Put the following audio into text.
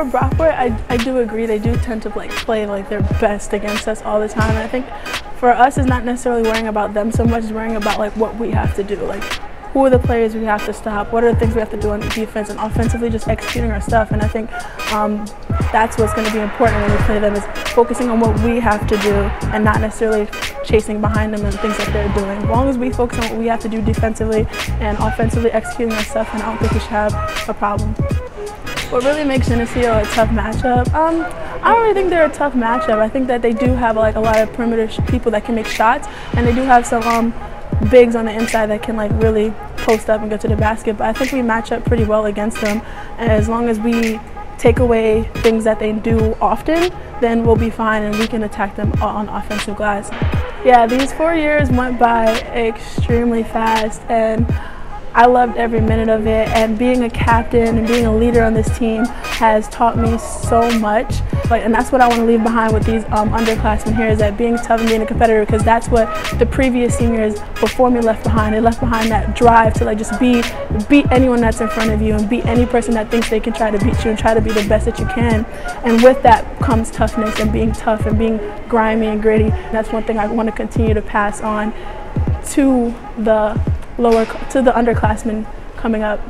I, I do agree. They do tend to like play like their best against us all the time. And I think for us, it's not necessarily worrying about them so much as worrying about like what we have to do. Like who are the players we have to stop? What are the things we have to do on defense and offensively, just executing our stuff. And I think um, that's what's going to be important when we play them is focusing on what we have to do and not necessarily chasing behind them and things that they're doing. As long as we focus on what we have to do defensively and offensively executing our stuff, and I don't think we should have a problem. What really makes Geneseo a tough matchup? Um, I don't really think they're a tough matchup. I think that they do have like a lot of perimeter people that can make shots, and they do have some um, bigs on the inside that can like really post up and go to the basket. But I think we match up pretty well against them, and as long as we take away things that they do often, then we'll be fine and we can attack them on offensive glass. Yeah, these four years went by extremely fast and I loved every minute of it and being a captain and being a leader on this team has taught me so much. Like, and that's what I want to leave behind with these um, underclassmen here is that being tough and being a competitor because that's what the previous seniors before me left behind. They left behind that drive to like just be beat anyone that's in front of you and beat any person that thinks they can try to beat you and try to be the best that you can. And with that comes toughness and being tough and being grimy and gritty. That's one thing I want to continue to pass on to the lower to the underclassmen coming up.